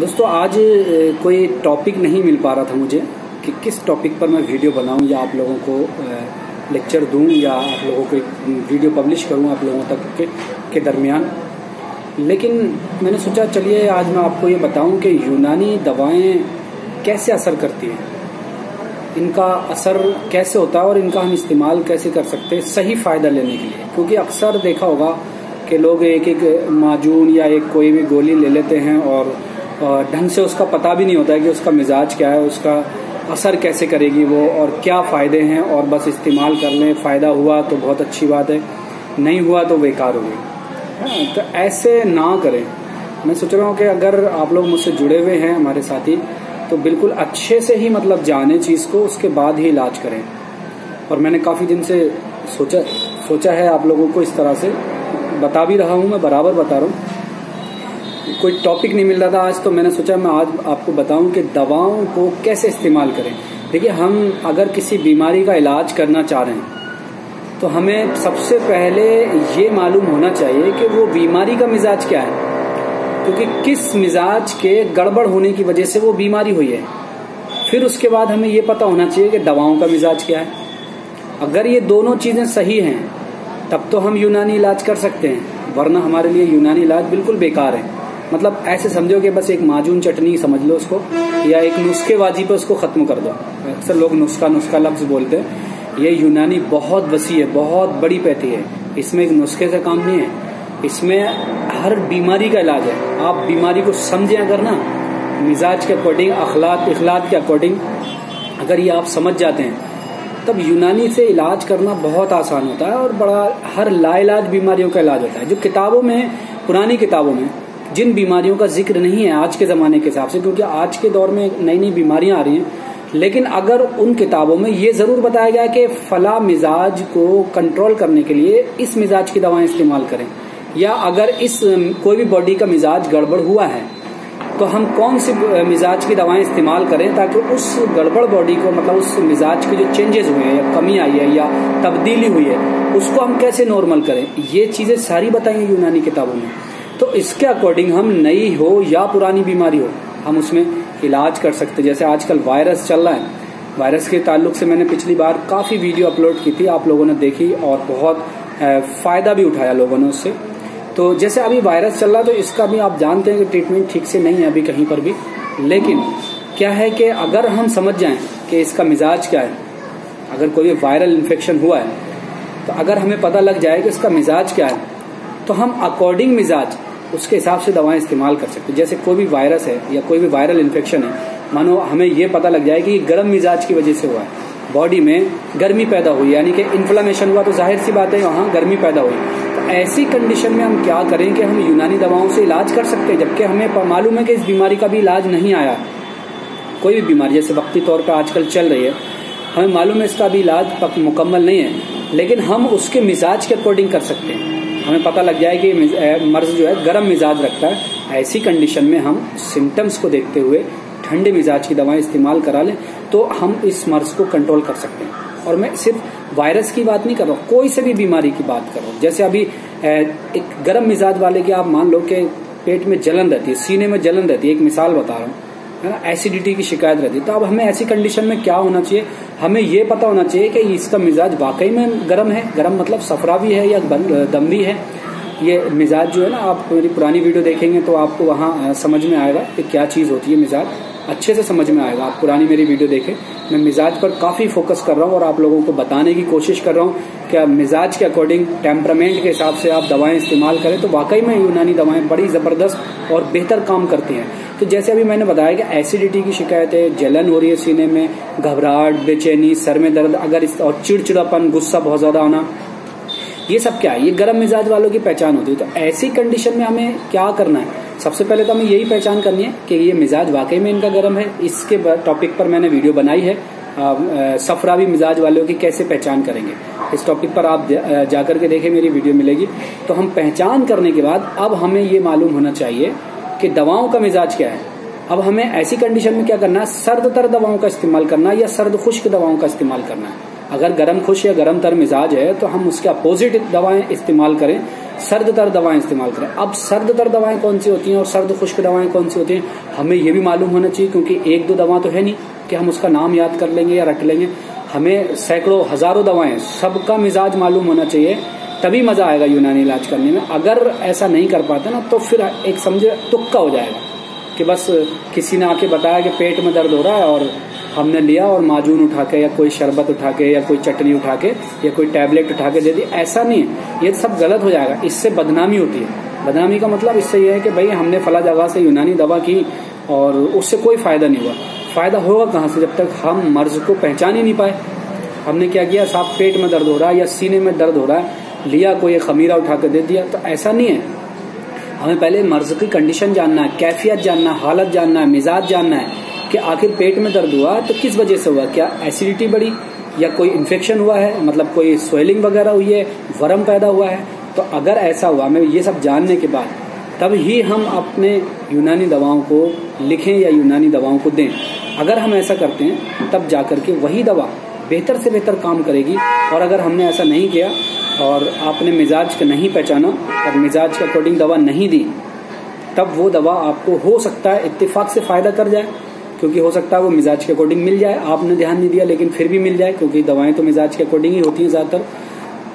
दोस्तों आज कोई टॉपिक नहीं मिल पा रहा था मुझे कि किस टॉपिक पर मैं वीडियो बनाऊँ या आप लोगों को लेक्चर दूँ या आप लोगों को वीडियो पब्लिश करूँ आप लोगों तक के, के दरमियान। लेकिन मैंने सोचा चलिए आज मैं आपको ये बताऊँ कि यूनानी दवाएँ कैसे असर करती हैं। इनका असर कैसे होता है और इनका हम इस्तेमाल कैसे कर सकते हैं सही फ़ायदा लेने के लिए? क्योंकि अक्सर देखा होगा कि लोग एक एक माजून या एक कोई भी गोली ले लेते हैं और ढंग से उसका पता भी नहीं होता है कि उसका मिजाज क्या है उसका असर कैसे करेगी वो और क्या फ़ायदे हैं और बस इस्तेमाल कर लें फ़ायदा हुआ तो बहुत अच्छी बात है नहीं हुआ तो बेकार हो गई। हाँ, तो ऐसे ना करें। मैं सोच रहा हूँ कि अगर आप लोग मुझसे जुड़े हुए हैं हमारे साथी तो बिल्कुल अच्छे से ही मतलब जाने चीज़ को उसके बाद ही इलाज करें। और मैंने काफ़ी दिन से सोचा सोचा है आप लोगों को इस तरह से। बता भी रहा हूँ मैं बराबर बता रहा हूँ। कोई टॉपिक नहीं मिल रहा था आज तो मैंने सोचा मैं आज आपको बताऊँ कि दवाओं को कैसे इस्तेमाल करें। देखिए, हम अगर किसी बीमारी का इलाज करना चाह रहे हैं तो हमें सबसे पहले ये मालूम होना चाहिए कि वो बीमारी का मिजाज क्या है। क्योंकि किस मिजाज के गड़बड़ होने की वजह से वो बीमारी हुई है। फिर उसके बाद हमें ये पता होना चाहिए कि दवाओं का मिजाज क्या है। अगर ये दोनों चीज़ें सही हैं, तब तो हम यूनानी इलाज कर सकते हैं, वरना हमारे लिए यूनानी इलाज बिल्कुल बेकार है। मतलब ऐसे समझो कि बस एक माजून चटनी समझ लो उसको, या एक नुस्खेबाजी पर उसको खत्म कर दो। अक्सर लोग नुस्खा नुस्खा लफ्ज बोलते हैं। ये यूनानी बहुत वसी है, बहुत बड़ी पैती है। इसमें एक नुस्खे से काम नहीं है। इसमें हर बीमारी का इलाज है। आप बीमारी को समझें अगर ना, मिजाज के अकॉर्डिंग अखलाक, इखलाक के अकॉर्डिंग अगर ये आप समझ जाते हैं, तब यूनानी से इलाज करना बहुत आसान होता है और बड़ा, हर लाइलाज बीमारियों का इलाज होता है। जो किताबों में पुरानी किताबों में जिन बीमारियों का ज़िक्र नहीं है आज के जमाने के हिसाब से, क्योंकि आज के दौर में नई नई बीमारियाँ आ रही हैं, लेकिन अगर उन किताबों में ये ज़रूर बताया गया कि फला मिजाज को कंट्रोल करने के लिए इस मिजाज की दवाएँ इस्तेमाल करें, या अगर इस कोई भी बॉडी का मिजाज गड़बड़ हुआ है तो हम कौन सी मिजाज की दवाएँ इस्तेमाल करें ताकि उस गड़बड़ बॉडी को मतलब उस मिजाज के जो चेंजेस हुए हैं, या कमी आई है, या तब्दीली हुई है, उसको हम कैसे नॉर्मल करें? ये चीज़ें सारी बताई यूनानी किताबों में। तो इसके अकॉर्डिंग हम नई हो या पुरानी बीमारी हो, हम उसमें इलाज कर सकते जैसे आजकल वायरस चल रहा है। वायरस के ताल्लुक से मैंने पिछली बार काफ़ी वीडियो अपलोड की थी, आप लोगों ने देखी और बहुत फ़ायदा भी उठाया लोगों ने उससे। तो जैसे अभी वायरस चल रहा है तो इसका भी आप जानते हैं कि ट्रीटमेंट ठीक से नहीं है अभी कहीं पर भी। लेकिन क्या है कि अगर हम समझ जाएँ कि इसका मिजाज क्या है, अगर कोई वायरल इन्फेक्शन हुआ है तो अगर हमें पता लग जाए कि इसका मिजाज क्या है तो हम अकॉर्डिंग मिजाज उसके हिसाब से दवाएँ इस्तेमाल कर सकते हैं। जैसे कोई भी वायरस है या कोई भी वायरल इन्फेक्शन है, मानो हमें ये पता लग जाए कि गर्म मिजाज की वजह से हुआ है। बॉडी में गर्मी पैदा हुई, यानी कि इन्फ्लामेशन हुआ तो ज़ाहिर सी बात है वहाँ गर्मी पैदा हुई। तो ऐसी कंडीशन में हम क्या करें कि हम यूनानी दवाओं से इलाज कर सकते हैं, जबकि हमें मालूम है कि इस बीमारी का भी इलाज नहीं आया। कोई भी बीमारी, जैसे वक्ती तौर पर आजकल चल रही है, हमें मालूम है इसका भी इलाज मुकम्मल नहीं है, लेकिन हम उसके मिजाज के अकॉर्डिंग कर सकते हैं। हमें पता लग जाए कि मर्ज जो है, गर्म मिजाज रखता है। ऐसी कंडीशन में हम सिम्टम्स को देखते हुए ठंडे मिजाज की दवाएँ इस्तेमाल करा लें तो हम इस मर्ज को कंट्रोल कर सकते हैं। और मैं सिर्फ़ वायरस की बात नहीं कर रहा कोई से भी बीमारी की बात कर रहा हूँ। जैसे अभी एक गर्म मिजाज वाले की आप मान लो कि पेट में जलन रहती है, सीने में जलन रहती है, एक मिसाल बता रहा हूँ। है ना एसिडिटी की शिकायत रहती है। तो अब हमें ऐसी कंडीशन में क्या होना चाहिए? हमें ये पता होना चाहिए कि इसका मिजाज वाकई में गर्म है। गर्म मतलब सफरा भी है या दम भी है। ये मिजाज जो है ना, आप मेरी पुरानी वीडियो देखेंगे तो आपको वहाँ समझ में आएगा कि क्या चीज़ होती है मिजाज। अच्छे से समझ में आएगा। आप पुरानी मेरी वीडियो देखें। मैं मिजाज पर काफ़ी फोकस कर रहा हूँ और आप लोगों को बताने की कोशिश कर रहा हूँ कि मिजाज के अकॉर्डिंग टेम्परामेंट के हिसाब से आप दवाएँ इस्तेमाल करें। तो वाकई में यूनानी दवाएँ बड़ी ज़बरदस्त और बेहतर काम करती हैं। तो जैसे अभी मैंने बताया कि एसिडिटी की शिकायत है जलन हो रही है सीने में, घबराहट, बेचैनी, सर में दर्द, अगर इस और चिड़चिड़ापन, गुस्सा बहुत ज़्यादा आना, ये सब क्या है? ये गर्म मिजाज वालों की पहचान होती है। तो ऐसी कंडीशन में हमें क्या करना है? सबसे पहले तो हमें यही पहचान करनी है कि ये मिजाज वाकई में इनका गर्म है। इसके टॉपिक पर मैंने वीडियो बनाई है। सफरावी मिजाज वालों की कैसे पहचान करेंगे? इस टॉपिक पर आप जाकर के देखें, मेरी वीडियो मिलेगी। तो हम पहचान करने के बाद अब हमें ये मालूम होना चाहिए कि दवाओं का मिजाज क्या है? अब हमें ऐसी कंडीशन में क्या करना है? सर्द तर दवाओं का इस्तेमाल करना है या सर्द खुश्क दवाओं का इस्तेमाल करना है। अगर गर्म खुश या गर्म तर मिजाज है तो हम उसके अपोजिट दवाएँ इस्तेमाल करें। सर्द तर दवाएँ इस्तेमाल करें। अब सर्द तर दवाएँ कौन सी होती हैं और सर्द खुश्क दवाएँ कौन सी होती हैं? हमें यह भी मालूम होना चाहिए, क्योंकि एक दो दवा तो है नहीं, कि हम उसका नाम याद कर लेंगे या रट लेंगे। हमें सैकड़ों, हज़ारों दवाएँ, सबका मिजाज मालूम होना चाहिए। तभी मज़ा आएगा यूनानी इलाज करने में। अगर ऐसा नहीं कर पाते ना तो फिर एक समझे तुक्का हो जाएगा कि बस किसी ने आके बताया कि पेट में दर्द हो रहा है और हमने लिया और माजून उठा के या कोई शरबत उठा के या कोई चटनी उठा के या कोई टैबलेट उठा के दे दी। ऐसा नहीं है। ये सब गलत हो जाएगा। इससे बदनामी होती है। बदनामी का मतलब इससे यह है कि भाई हमने फला जगह से यूनानी दवा की और उससे कोई फ़ायदा नहीं हुआ। फ़ायदा होगा कहाँ से? जब तक हम मर्ज को पहचान ही नहीं पाए। हमने क्या किया? साफ़ पेट में दर्द हो रहा है या सीने में दर्द हो रहा है। लिया, कोई खमीरा उठा कर दे दिया तो ऐसा नहीं है। हमें पहले मर्ज की कंडीशन जानना है, कैफियत जानना है, हालत जानना है, मिजाज जानना है कि आखिर पेट में दर्द हुआ तो किस वजह से हुआ? क्या एसिडिटी बढ़ी या कोई इन्फेक्शन हुआ है? मतलब कोई स्वेलिंग वगैरह हुई है, वरम पैदा हुआ है? तो अगर ऐसा हुआ, हमें ये सब जानने के बाद तब ही हम अपने यूनानी दवाओं को लिखें या यूनानी दवाओं को दें। अगर हम ऐसा करते हैं, तब जाकर के वही दवा बेहतर से बेहतर काम करेगी। और अगर हमने ऐसा नहीं किया और आपने मिजाज का नहीं पहचाना और मिजाज के अकॉर्डिंग दवा नहीं दी, तब वो दवा आपको हो सकता है इत्तेफाक से फ़ायदा कर जाए, क्योंकि हो सकता है वो मिजाज के अकॉर्डिंग मिल जाए। आपने ध्यान नहीं दिया, लेकिन फिर भी मिल जाए, क्योंकि दवाएँ तो मिजाज के अकॉर्डिंग ही होती हैं ज़्यादातर।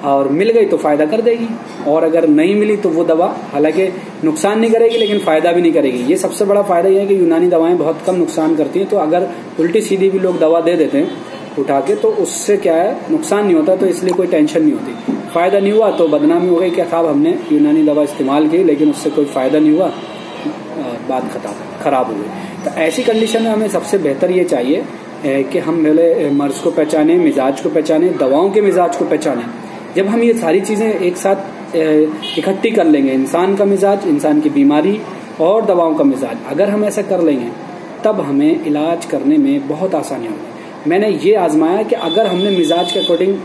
और मिल गई तो फ़ायदा कर देगी। और अगर नहीं मिली तो वो दवा हालाँकि नुकसान नहीं करेगी, लेकिन फ़ायदा भी नहीं करेगी। ये सबसे बड़ा फ़ायदा यह है कि यूनानी दवाएँ बहुत कम नुकसान करती हैं। तो अगर उल्टी सीधी भी लोग दवा दे देते हैं उठा के तो उससे क्या है, नुकसान नहीं होता तो इसलिए कोई टेंशन नहीं होती। फ़ायदा नहीं हुआ तो बदनामी हो गई, क्या साहब हमने यूनानी दवा इस्तेमाल की, लेकिन उससे कोई फ़ायदा नहीं हुआ बात खराब खराब हो गई। तो ऐसी कंडीशन में हमें सबसे बेहतर ये चाहिए कि हम पहले मर्ज को पहचाने, मिजाज को पहचाने, दवाओं के मिजाज को पहचाने। जब हम ये सारी चीज़ें एक साथ इकट्ठी कर लेंगे, इंसान का मिजाज, इंसान की बीमारी और दवाओं का मिजाज, अगर हम ऐसा कर लेंगे, तब हमें इलाज करने में बहुत आसानी होगी। मैंने ये आजमाया कि अगर हमने मिजाज के अकॉर्डिंग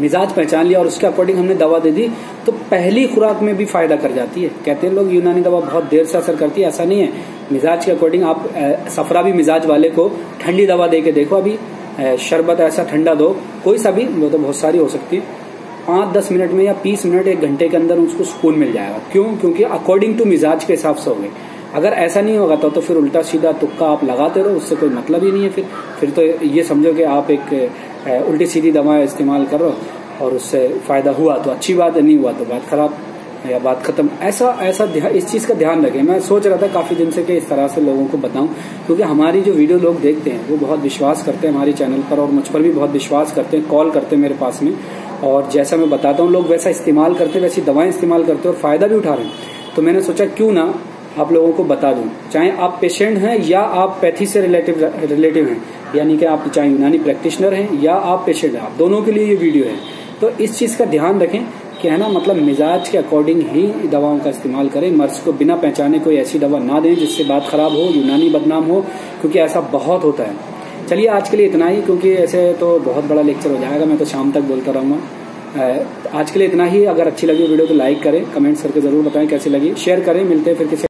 मिजाज पहचान लिया और उसके अकॉर्डिंग हमने दवा दे दी तो पहली खुराक में भी फ़ायदा कर जाती है। कहते हैं लोग, यूनानी दवा बहुत देर से असर करती है। ऐसा नहीं है। मिजाज के अकॉर्डिंग आप सफरा भी मिजाज वाले को ठंडी दवा दे के देखो। अभी शरबत ऐसा ठंडा दो, कोई सा भी वो तो बहुत सारी हो सकती है। पाँच दस मिनट में या बीस मिनट, एक घंटे के अंदर उसको सुकून मिल जाएगा। क्यों? क्योंकि अकॉर्डिंग टू मिजाज के हिसाब से हो गई। अगर ऐसा नहीं होगा तो, तो फिर उल्टा सीधा तुक्का आप लगाते रहो उससे कोई मतलब ही नहीं है फिर। फिर तो ये समझो कि आप एक उल्टी सीधी दवा इस्तेमाल कर रहे हो और उससे फ़ायदा हुआ तो अच्छी बात नहीं हुआ तो बात खराब या बात खत्म। ऐसा ऐसा इस चीज़ का ध्यान रखें। मैं सोच रहा था काफ़ी दिन से कि इस तरह से लोगों को बताऊँ क्योंकि हमारी जो वीडियो लोग देखते हैं वो बहुत विश्वास करते हैं हमारे चैनल पर और मुझ पर भी बहुत विश्वास करते हैं कॉल करते हैं मेरे पास में। और जैसा मैं बताता हूँ लोग वैसा इस्तेमाल करते हैं वैसी दवाएँ इस्तेमाल करते हैं और फ़ायदा भी उठा रहे हैं। तो मैंने सोचा क्यों ना आप लोगों को बता दूँ। चाहे आप पेशेंट हैं या आप पैथी से रिलेटिव रिलेटिव हैं, यानी कि आप चाहे यूनानी प्रैक्टिशनर हैं या आप पेशेंट हैं, आप दोनों के लिए ये वीडियो है। तो इस चीज़ का ध्यान रखें कि है ना मतलब मिजाज के अकॉर्डिंग ही दवाओं का इस्तेमाल करें। मर्ज को बिना पहचाने कोई ऐसी दवा ना दें जिससे बात खराब हो, यूनानी बदनाम हो, क्योंकि ऐसा बहुत होता है। चलिए आज के लिए इतना ही, क्योंकि ऐसे तो बहुत बड़ा लेक्चर हो जाएगा, मैं तो शाम तक बोलता रहूँगा। आज के लिए इतना ही। अगर अच्छी लगी वीडियो तो लाइक करें कमेंट्स करके ज़रूर बताएँ कैसी लगी। शेयर करें, मिलते हैं फिर किसी